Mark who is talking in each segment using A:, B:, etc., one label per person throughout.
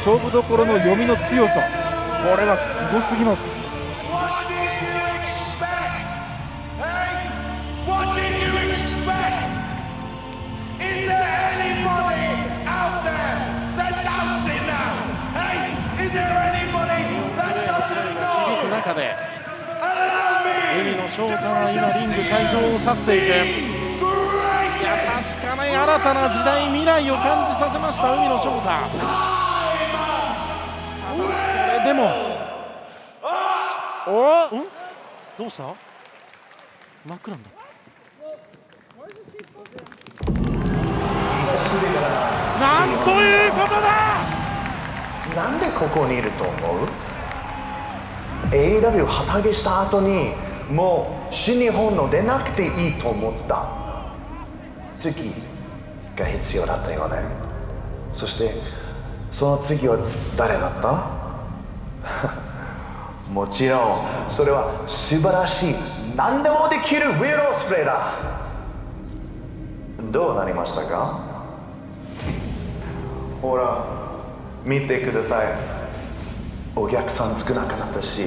A: 勝負どころの読みの強さ。これはすごすぎます。
B: 中で海の翔太が今リング会場を去っていて確かな新たな時代未来を感じさせました海の翔太。でも。お！ん？どうした？真っ暗なんだなんということだ！
C: なんでここにいると思う ?AEW 旗揚げした後にもう新日本の出なくていいと思った。次が必要だったよね。そしてその次は誰だった？もちろんそれは素晴らしい何でもできるウィロースプレーだ。どうなりましたか？ほら見てください。お客さん少なくなったし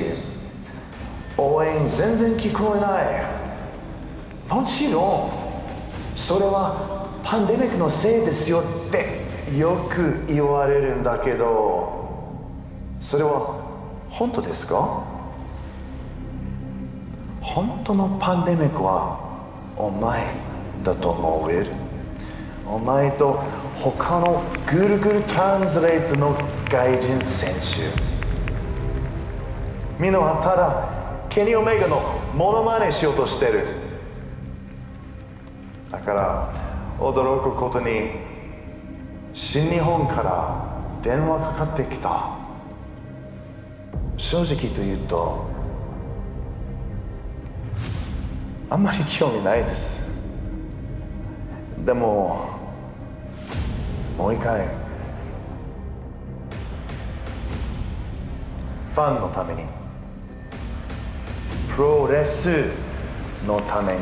C: 応援全然聞こえない。もちろんそれはパンデミックのせいですよってよく言われるんだけどそれは本当ですか？本当のパンデミックはお前だと思えるお前と他のぐるぐるトランスレートの外人選手。みんなはただケニ・オメガのモノマネしようとしてる。だから驚くことに新日本から電話かかってきた。正直と言うとあんまり興味ないです。でももう一回ファンのためにプロレスのために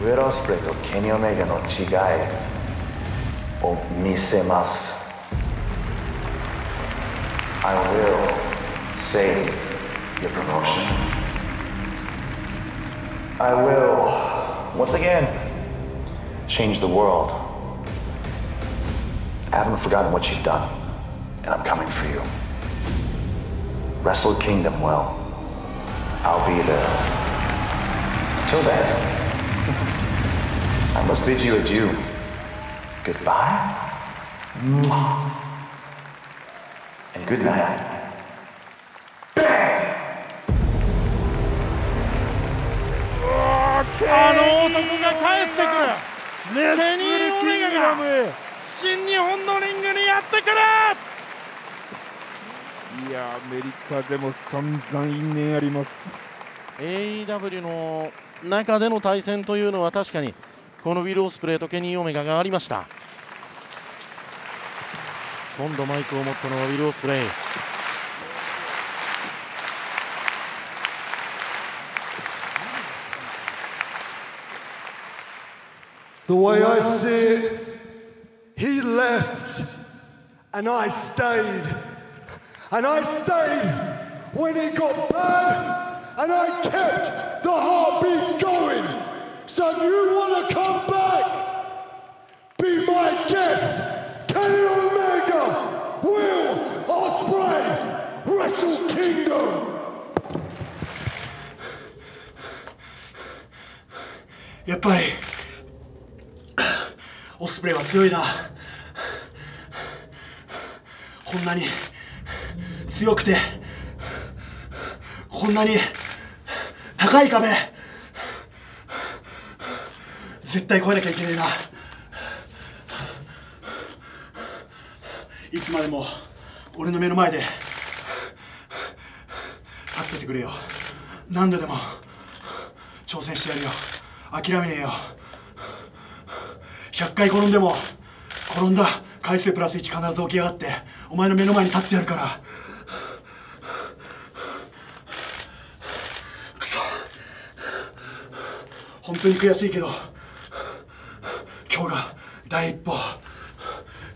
C: ウェロースプレイとケニ・オメガの違いを見せます。I will save your promotion I will once again change the world I haven't forgotten what you've done, and I'm coming for you. Wrestle Kingdom, well, I'll be there. Till then, I must bid you adieu. Goodbye. Mwah. And good night.
B: あの男が帰ってくる。ケニー・オメガが新日本のリングにやってくる。
A: いやアメリカでも散々因縁あります。
B: AEW の中での対戦というのは確かにこのウィル・オスプレイとケニー・オメガがありました今度マイクを持ったのはウィル・オスプレイ
D: The way I see it, he left and I stayed. And I stayed when it got bad and I kept the heartbeat going. So if you want to come back, be my guest.
E: やっぱりオスプレイは強いな。こんなに強くてこんなに高い壁。絶対越えなきゃいけねえな。いつまでも俺の目の前で立っててくれよ。何度でも挑戦してやるよ。諦めねえよ。100回転んでも転んだ。回数プラス1必ず起き上がってお前の目の前に立ってやるから。くそ。本当に悔しいけど今日が第一歩。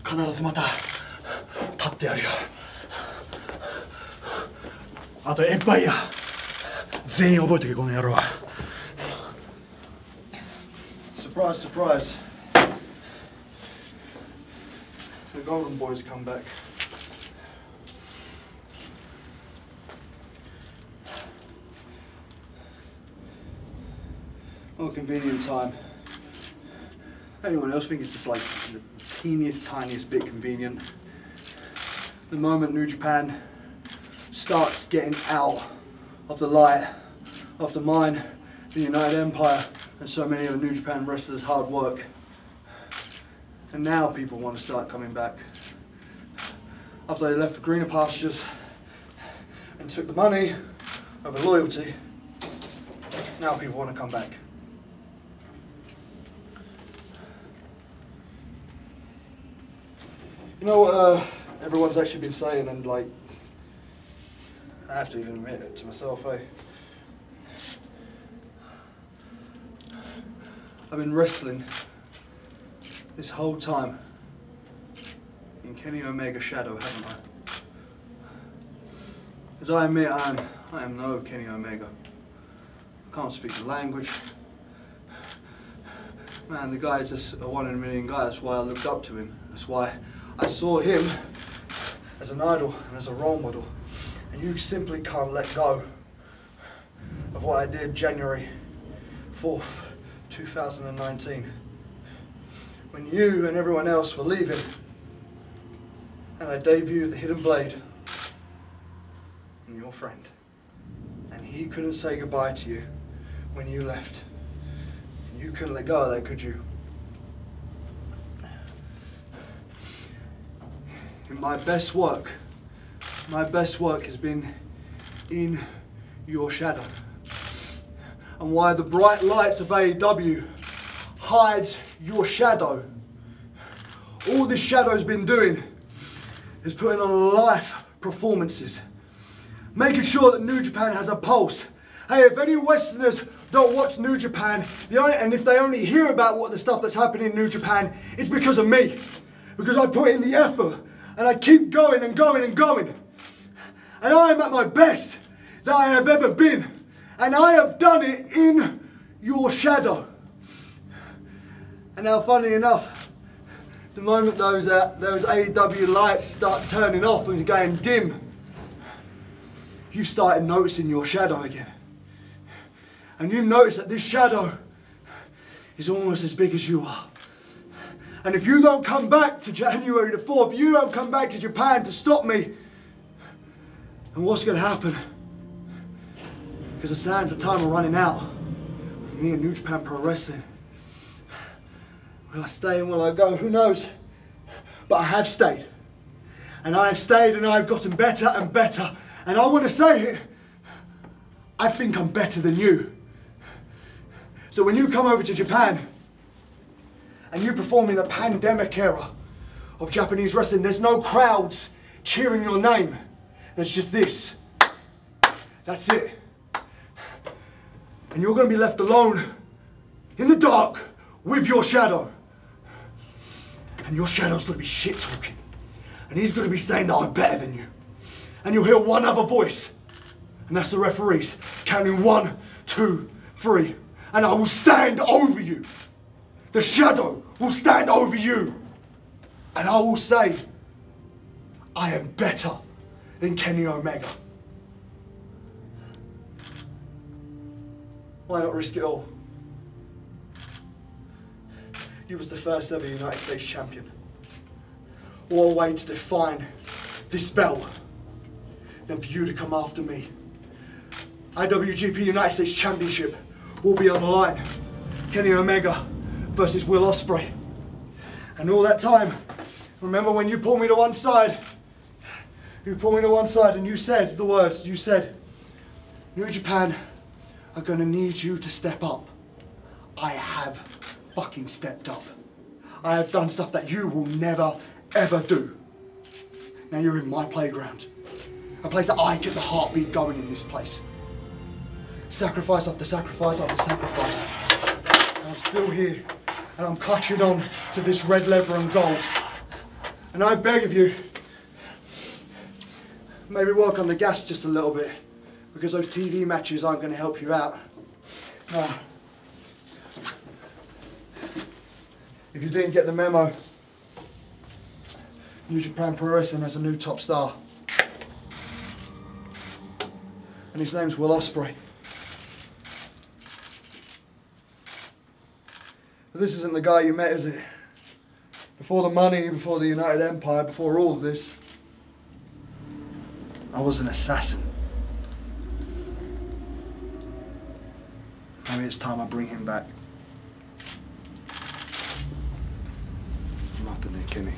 E: 必ずまた立ってやるよ。あとエンパイア全員覚えとけこの野郎は。
D: Surprise, surprise. The Golden Boys come back. Well, convenient time. Anyone else think it's just like the teeniest, tiniest bit convenient? The moment New Japan starts getting out of the light of the mine, the United Empire, and so many of New Japan wrestlers' hard work. And now people want to start coming back. After they left for greener pastures and took the money over loyalty, now people want to come back. You know what uh, everyone's actually been saying, and like, I have to even admit it to myself, eh? I've been wrestling this whole time in Kenny Omega shadow, haven't I? As I admit, I am, I am no Kenny Omega. I can't speak the language. Man, the guy is just a one in a million guy. That's why I looked up to him. That's why I saw him as an idol and as a role model. And you simply can't let go of what I did January 4th, 2019. When you and everyone else were leaving, and I debuted the Hidden Blade and your friend. And he couldn't say goodbye to you when you left. And you couldn't let go of that, could you? In my best work, my best work has been in your shadow. And why the bright lights of AEW hides your shadow. All this shadow's been doing is putting on live performances, making sure that New Japan has a pulse. Hey, if any Westerners don't watch New Japan, only, and if they only hear about what the stuff that's happening in New Japan, it's because of me. Because I put in the effort and I keep going and going and going. And I am at my best that I have ever been. And I have done it in your shadow. And now, funny enough, the moment those uh, those AEW lights start turning off and going dim, you started noticing your shadow again. And you notice that this shadow is almost as big as you are. And if you don't come back to January the 4th, if you don't come back to Japan to stop me, and what's going to happen? Because the signs of time are running out with me and New Japan Pro Wrestling. Will I stay and will I go? Who knows? But I have stayed. And I have stayed and I've gotten better and better. And I want to say it, I think I'm better than you. So when you come over to Japan and you perform in the pandemic era of Japanese wrestling, there's no crowds cheering your name. There's just this. That's it. And you're going to be left alone in the dark with your shadow. And your shadow's going to be shit talking. And he's going to be saying that I'm better than you. And you'll hear one other voice. And that's the referees counting one, two, three. And I will stand over you. The shadow will stand over you. And I will say, I am better than Kenny Omega. Why not risk it all? You was the first ever United States champion. What a way to define this belt than for you to come after me. IWGP United States Championship will be on the line. Kenny Omega versus Will Ospreay. And all that time, remember when you pulled me to one side? You pulled me to one side and you said the words, you said, New Japan are gonna need you to step up. I have fucking stepped up. I have done stuff that you will never, ever do. Now you're in my playground. A place that I get the heartbeat going in this place. Sacrifice after sacrifice after sacrifice. And I'm still here. And I'm clutching on to this red leather and gold. And I beg of you, maybe work on the gas just a little bit because those TV matches aren't going to help you out. If you didn't get the memo, New Japan Pro Wrestling has a new top star. And his name's Will Ospreay. But this isn't the guy you met, is it? Before the money, before the United Empire, before all of this, I was an assassin. Maybe it's time I bring him back. I'm after Nick Kinney.